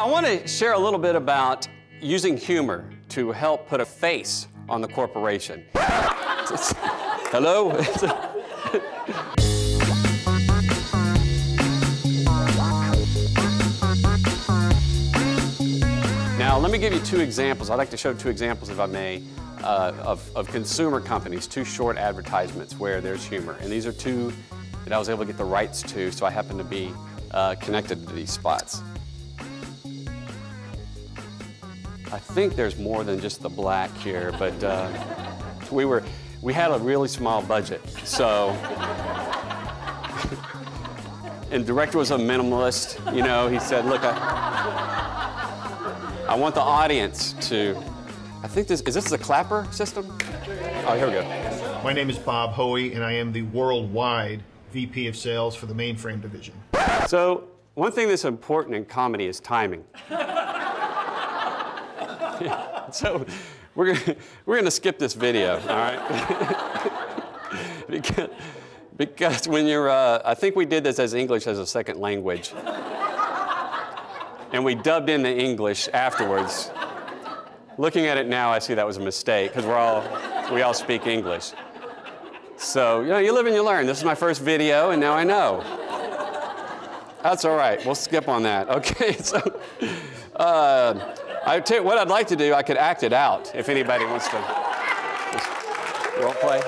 I want to share a little bit about using humor to help put a face on the corporation. Hello? now, let me give you two examples. I'd like to show two examples, if I may, uh, of, of consumer companies, two short advertisements where there's humor. And these are two that I was able to get the rights to, so I happen to be uh, connected to these spots. I think there's more than just the black here, but uh, we were, we had a really small budget, so. and director was a minimalist, you know, he said, look, I, I want the audience to, I think this, is this the clapper system? Oh, here we go. My name is Bob Hoey, and I am the worldwide VP of Sales for the mainframe division. So, one thing that's important in comedy is timing. so we're we're gonna skip this video, all right? because, because when you're, uh, I think we did this as English as a second language. and we dubbed in the English afterwards. Looking at it now, I see that was a mistake because we're all, we all speak English. So, you know, you live and you learn. This is my first video, and now I know. That's all right. We'll skip on that. Okay, so. Uh, I tell you what I'd like to do, I could act it out if anybody wants to role play.